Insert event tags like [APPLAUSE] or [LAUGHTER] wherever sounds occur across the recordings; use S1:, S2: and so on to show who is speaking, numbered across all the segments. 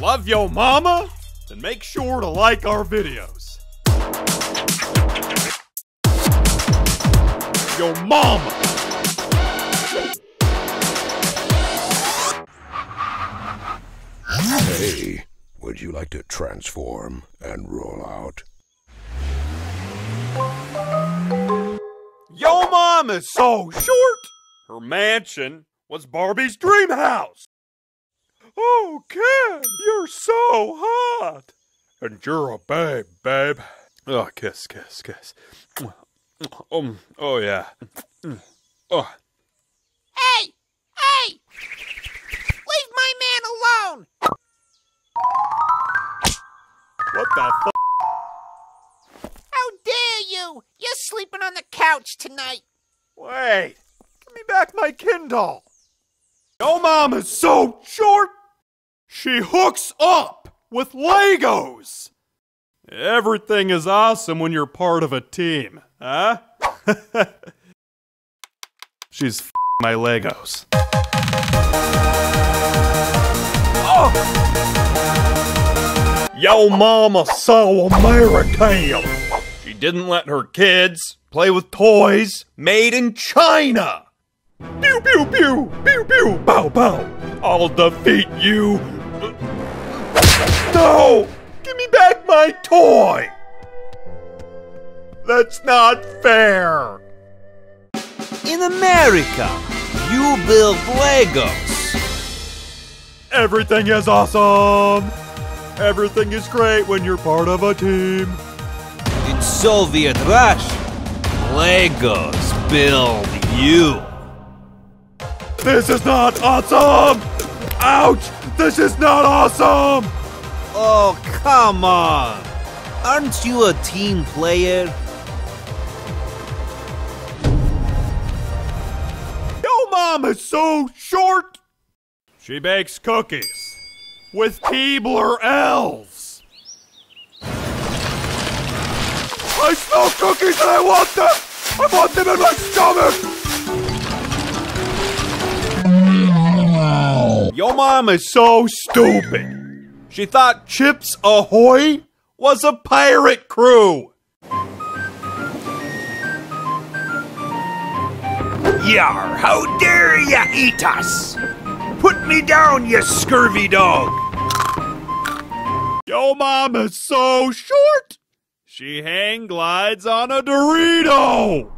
S1: Love yo mama? Then make sure to like our videos. Yo mama!
S2: Hey, would you like to transform and roll out?
S1: Yo mom is so short! Her mansion was Barbie's dream house! Oh, Ken, you're so hot! And you're a babe, babe. Oh, kiss, kiss, kiss. Um, oh, yeah. Oh,
S3: Hey! Hey! Leave my man alone!
S1: what the f?
S3: How dare you! You're sleeping on the couch tonight!
S1: Wait! Give me back my Kindle! Yo mom is so short! She hooks up with Legos! Everything is awesome when you're part of a team, huh? [LAUGHS] She's f- my Legos. Oh! Yo mama so American! She didn't let her kids play with toys made in China! Pew pew pew! Pew pew! Bow bow! I'll defeat you! No! Give me back my toy! That's not fair!
S4: In America, you build Legos.
S1: Everything is awesome! Everything is great when you're part of a team.
S4: In Soviet Russia, Legos build you.
S1: This is not awesome! Ouch! This is not awesome!
S4: Oh, come on. Aren't you a team player?
S1: Your mom is so short! She bakes cookies with Keebler elves. I smell cookies and I want them! I want them in my stomach! Yo mom is so stupid. She thought Chips Ahoy was a pirate crew.
S5: Yar, how dare ya eat us? Put me down, you scurvy dog!
S1: Yo mom is so short. She hang glides on a Dorito.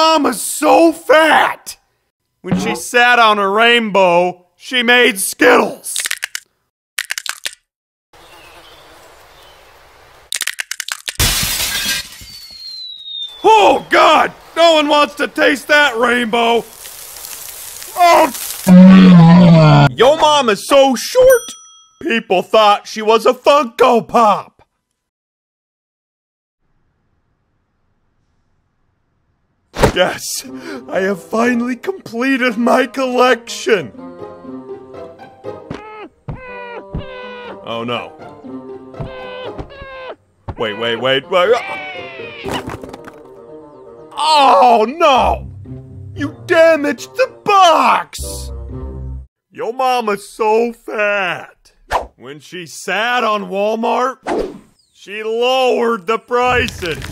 S1: Is so fat. When she sat on a rainbow, she made Skittles. Oh God! No one wants to taste that rainbow. Oh! Yo mom is so short. People thought she was a Funko Pop. Yes, I have finally completed my collection. Oh no. Wait, wait, wait, wait. Oh no! You damaged the box! Your mama's so fat. When she sat on Walmart, she lowered the prices.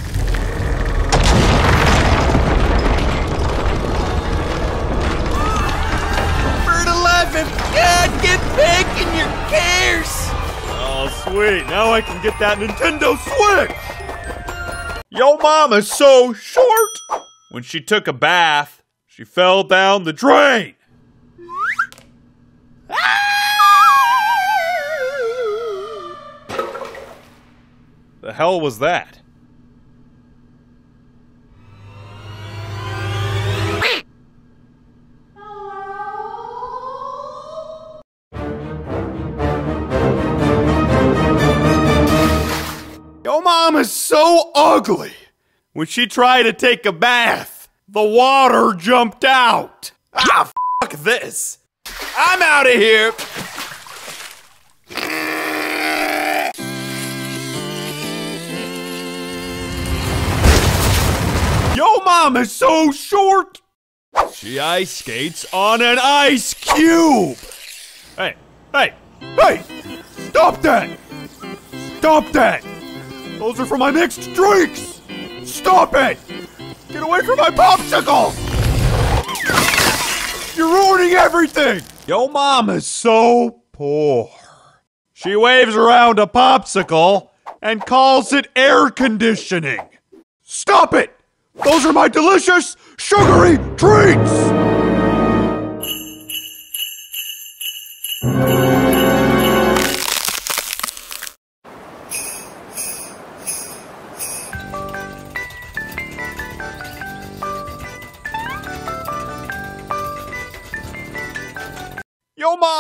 S4: Get back in your cars!
S1: Oh, sweet. Now I can get that Nintendo Switch. Yo mama's so short. When she took a bath, she fell down the drain. Ah! The hell was that? Is so ugly. When she tried to take a bath, the water jumped out. Ah, fuck this.
S4: I'm out of here.
S1: Yo mom is so short! She ice skates on an ice cube! Hey, hey, hey! Stop that! Stop that! Those are for my mixed drinks! Stop it! Get away from my popsicles! You're ruining everything! Yo mom is so poor. She waves around a popsicle and calls it air conditioning. Stop it! Those are my delicious, sugary treats!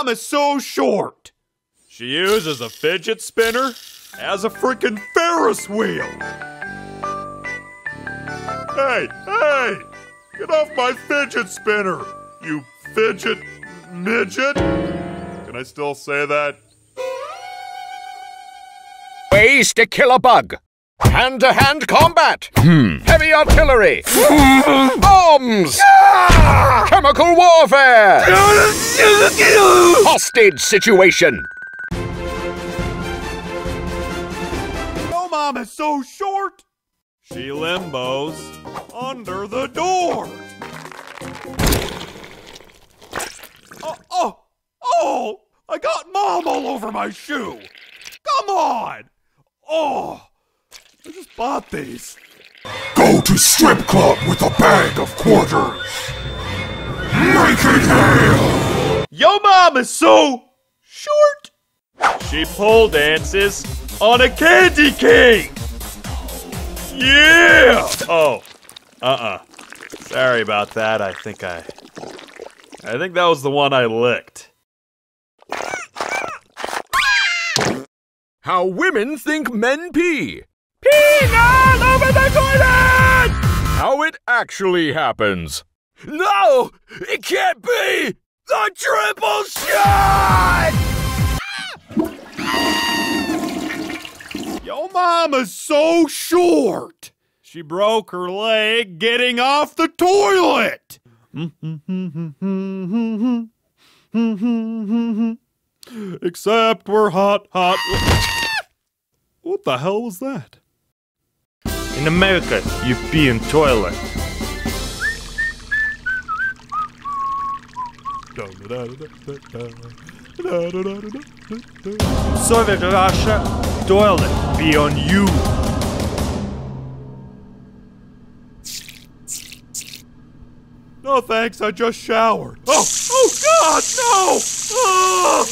S1: Is so short. She uses a fidget spinner as a freaking Ferris wheel. Hey, hey! Get off my fidget spinner, you fidget midget! Can I still say that?
S5: Ways to kill a bug. Hand to hand combat. Heavy artillery. Bombs. Chemical warfare. Hostage situation.
S1: Yo mom is so short! She limbos under the door! Oh, oh, oh! I got mom all over my shoe! Come on! Oh! I just bought these.
S2: Go to strip club with a bag of quarters. Make it hail!
S1: Yo mom is so short! She pole dances on a candy cane! Yeah! Oh, uh-uh. Sorry about that. I think I... I think that was the one I licked.
S5: How women think men pee.
S1: Peanut over the toilet!
S5: How it actually happens. No! It can't be! The triple shot!
S1: Yo mama's so short! She broke her leg getting off the toilet! Except we're hot, hot. What the hell was that?
S6: In America, you pee in toilet. Soviet Russia, toilet be on you.
S1: No thanks, I just showered. Oh, oh God, no! Ah!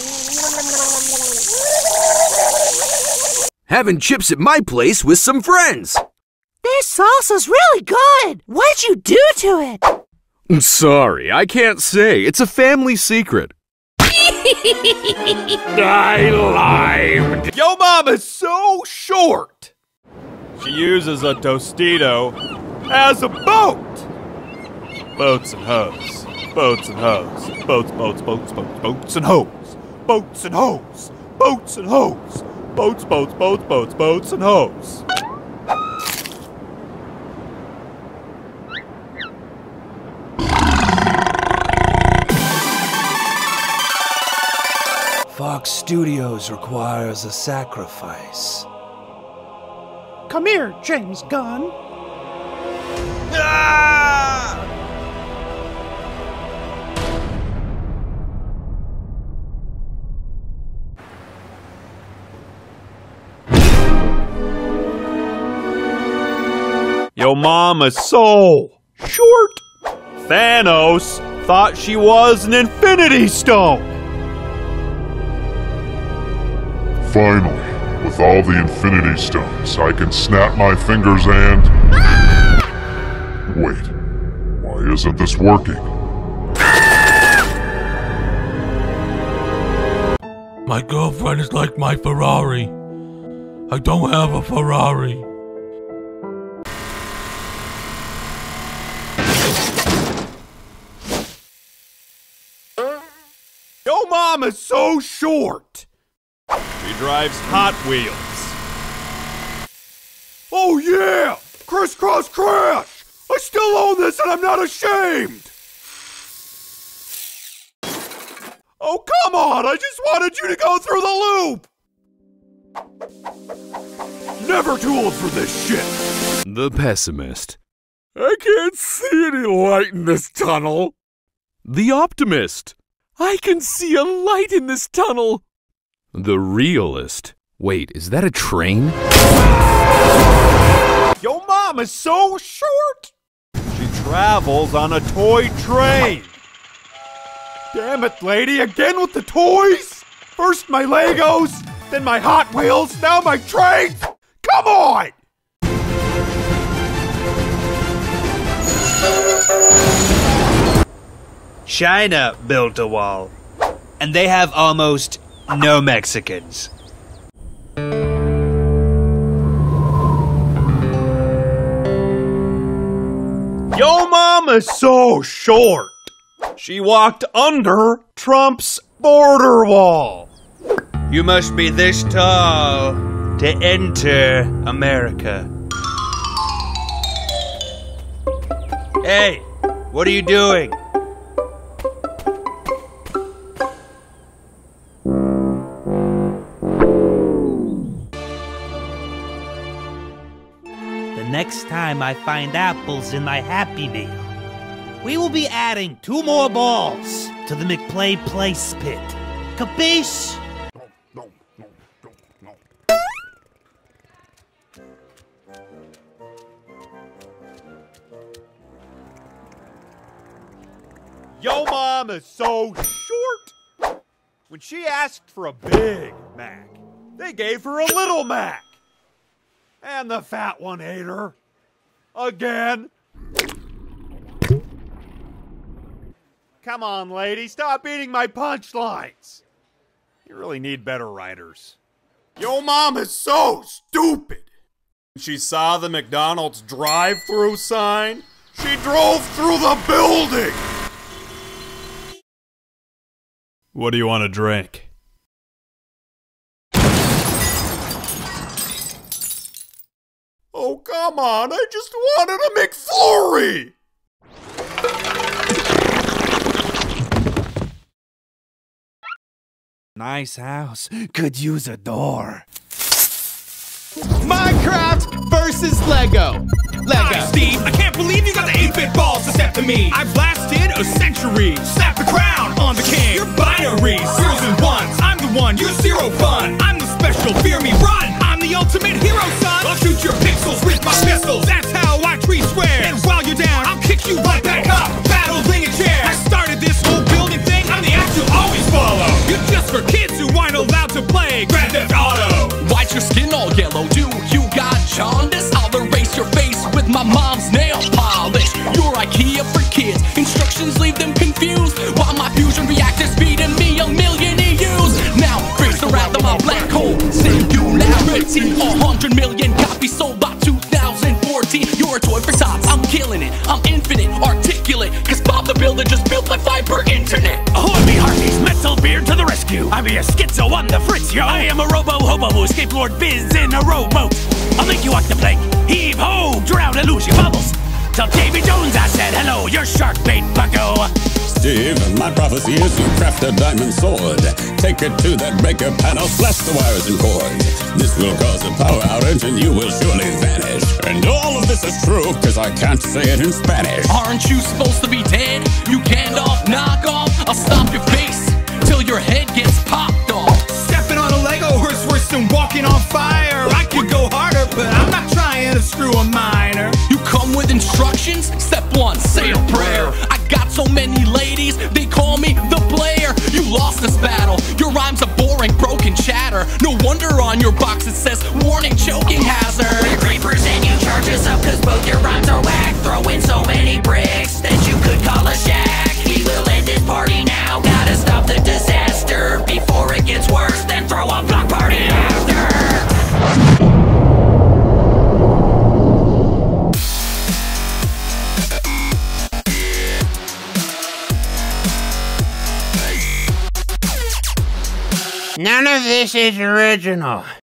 S7: Having chips at my place with some friends.
S8: This salsa's really good. What'd you do to it?
S7: I'm sorry, I can't say. It's a family secret. [LAUGHS]
S5: I lied.
S1: Yo mom is so short! She uses a Tostito as a boat! Boats and hoes. Boats and hoes. Boats, boats, boats, boats, boats and hoes. Boats and hoes. Boats and hoes. Boats, boats, boats, boats, boats and hoes.
S9: Fox Studios requires a sacrifice.
S3: Come here, James Gunn. Ah!
S1: Yo mama's so short! Thanos thought she was an Infinity Stone!
S10: Finally, with all the Infinity Stones, I can snap my fingers and. Wait, why isn't this working?
S11: My girlfriend is like my Ferrari. I don't have a Ferrari.
S1: Your mom is so short. She drives Hot Wheels. Oh yeah! Crisscross Crash! I still own this and I'm not ashamed! Oh, come on! I just wanted you to go through the loop! Never too old for this shit!
S7: The pessimist. I can't see any light in this tunnel. The optimist. I can see a light in this tunnel. The realist. Wait, is that a train?
S1: Yo mom is so short! She travels on a toy train! Damn it, lady, again with the toys! First my Legos, then my Hot Wheels, now my trains! Come on!
S4: China built a wall, and they have almost no Mexicans.
S1: Yo mama's so short! She walked under Trump's border wall!
S4: You must be this tall to enter America. Hey, what are you doing?
S12: Time I find apples in my Happy Meal, we will be adding two more balls to the McPlay Place pit. Capiche?
S1: Yo mom is so short! When she asked for a Big Mac, they gave her a Little Mac! And the fat one ate her. Again. Come on, lady, stop eating my punchlines! You really need better writers. Yo mom is so stupid! She saw the McDonald's drive through sign. She drove through the building! What do you want to drink? Oh, come on, I just wanted a McFlurry!
S12: Nice house. Could use a door.
S13: Minecraft versus Lego. Lego.
S14: Hi, Steve. I can't believe you got the 8-bit balls to step to me. I've lasted a century. Slap the crown on the king. You're binary, zeros and ones. I'm the one, you're zero fun. I'm the special, fear me, run. The ultimate hero, son. I'll shoot your pixels with my pistols. That's how I treat squares. And while you're down, I'll kick you right back up. I'm
S15: infinite, articulate. Cause Bob the Builder just built my fiber internet.
S14: Ahoy, me hearties, metal beard to the rescue. I'm a schizo on the fritz, yo. I am a robo hobo who escaped Lord Viz in a rowboat. I'll make you walk the plank, heave ho, drown and lose your bubbles. Tell Davy Jones I said hello, you're shark bait bucko.
S16: Steve, my prophecy is to craft a diamond sword. Take it to that breaker panel, slash the wires and cords. This will cause a power outage and you will surely vanish. And all of this is true, cause I can't say it in Spanish.
S15: Aren't you supposed to be dead? You Gandalf knockoff? I'll stop your face till your head gets popped off.
S14: Stepping on a Lego horse worse than walking on fire. I could go harder, but I'm not trying to screw a miner.
S15: You come with instructions? Step one, say a prayer. I got so many ladies, they call me the player. You lost this battle. Your rhymes are boring, broken chatter. No wonder on your box it says warning, choking hazard.
S17: Is original.